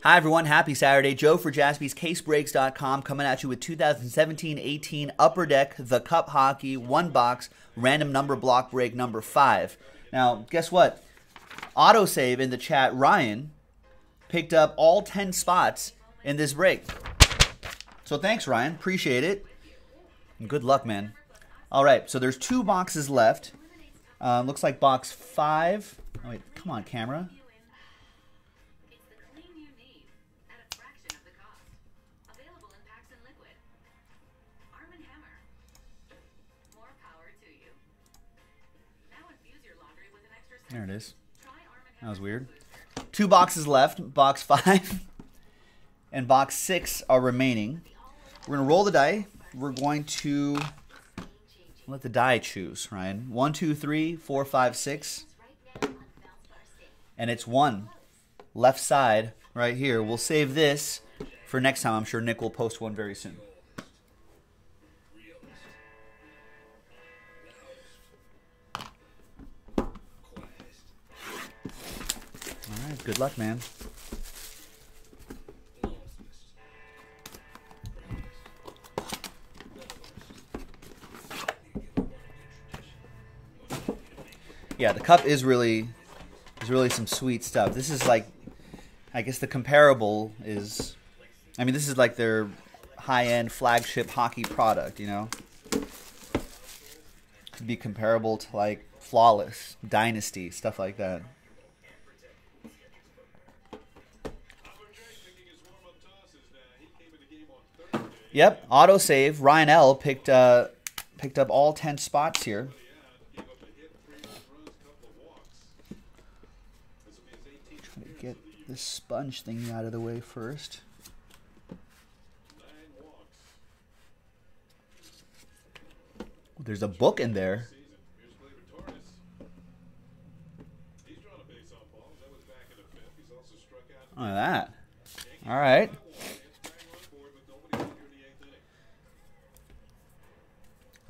Hi, everyone. Happy Saturday. Joe for jaspyscasebreaks.com coming at you with 2017 18 Upper Deck The Cup Hockey one box random number block break number five. Now, guess what? Autosave in the chat, Ryan picked up all 10 spots in this break. So thanks, Ryan. Appreciate it. And good luck, man. All right, so there's two boxes left. Uh, looks like box five. Oh, wait, come on, camera. There it is. That was weird. Two boxes left. Box five and box six are remaining. We're going to roll the die. We're going to let the die choose, Ryan. One, two, three, four, five, six. And it's one. Left side right here. We'll save this for next time. I'm sure Nick will post one very soon. Good luck, man. Yeah, the cup is really is really some sweet stuff. This is like I guess the comparable is I mean this is like their high-end flagship hockey product, you know. Could be comparable to like Flawless, Dynasty, stuff like that. Yep, auto save. Ryan L picked uh, picked up all ten spots here. Try to get this sponge thing out of the way first. There's a book in there. Look at that. All right.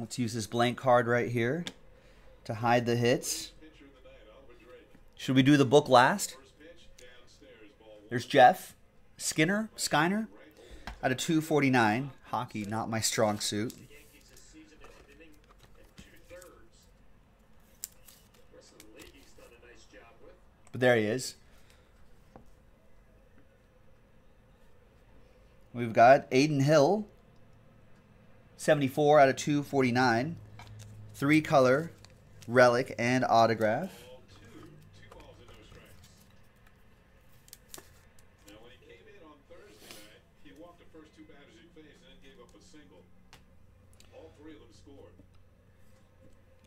Let's use this blank card right here to hide the hits. Should we do the book last? There's Jeff Skinner, Skinner, out of 249. Hockey, not my strong suit. But there he is. We've got Adin Hill, 74 out of 249. Three color, relic, and autograph.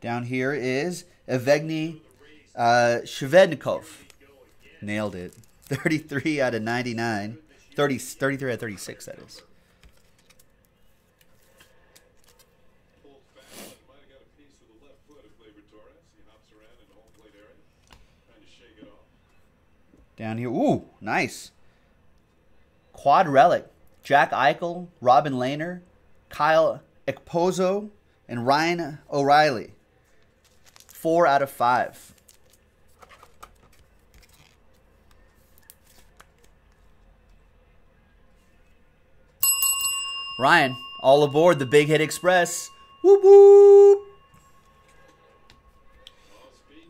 Down here is Evgeny uh, Shvednikov. Nailed it. 33 out of 99. 30, 33 out of 36, that is. Down here. Ooh, nice. Quad Relic. Jack Eichel, Robin Lehner, Kyle Okposo, and Ryan O'Reilly. Four out of five. Ryan, all aboard the Big Hit Express. Whoop whoop.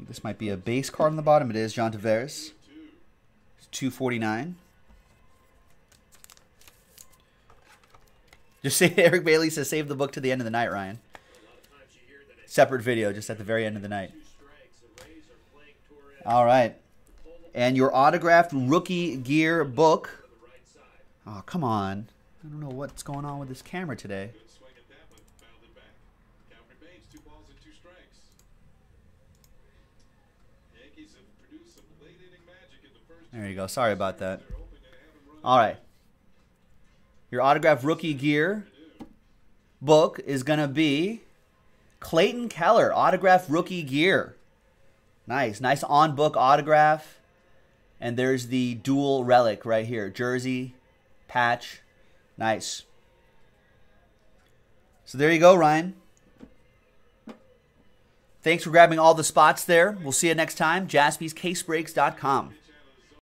This might be a base card on the bottom. It is John Tavares. 249. Just say Eric Bailey says save the book to the end of the night, Ryan. Separate video, just at the very end of the night. All right. And your autographed rookie gear book. Oh, come on. I don't know what's going on with this camera today. There you go. Sorry about that. All right. Your autograph rookie gear book is going to be Clayton Keller, autograph rookie gear. Nice. Nice on book autograph. And there's the dual relic right here jersey, patch. Nice. So there you go, Ryan. Thanks for grabbing all the spots there. We'll see you next time. JaspysCaseBreaks.com.